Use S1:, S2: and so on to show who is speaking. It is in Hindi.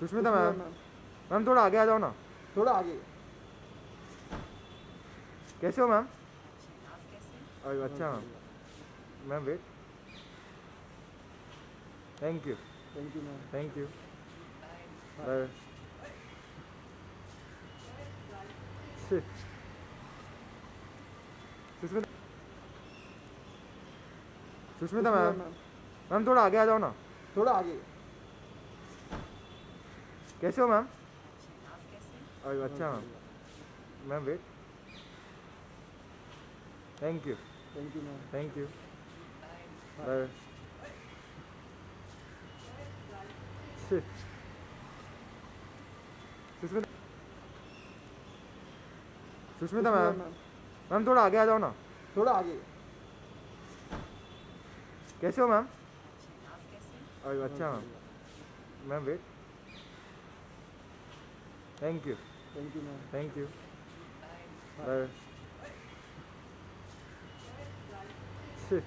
S1: सुष्मिता मैम मैम थोड़ा आगे आ जाओ ना।
S2: थोड़ा आगे।
S1: कैसे हो मैम? अच्छा ma'am. Ma'am wait. Thank you
S2: thank you ma'am.
S1: Thank you
S3: bye
S1: bye Sushmita Sushmita ma'am. Ma'am थोड़ा आगे आ जाओ ना।
S2: थोड़ा आगे।
S1: कैसे हो मैम? अरे अच्छा ma'am. Ma'am wait thank you
S2: thank you ma'am
S1: thank you
S3: bye
S1: Sushmita. Sushmita ma'am. Ma'am. थोड़ा आगे आ जाओ ना।
S2: थोड़ा आगे।
S1: कैसे हो मैम? अरे अच्छा ma'am. Ma'am wait Thank you.
S2: Thank you, ma'am.
S1: Thank you.
S3: Bye.
S1: Bye.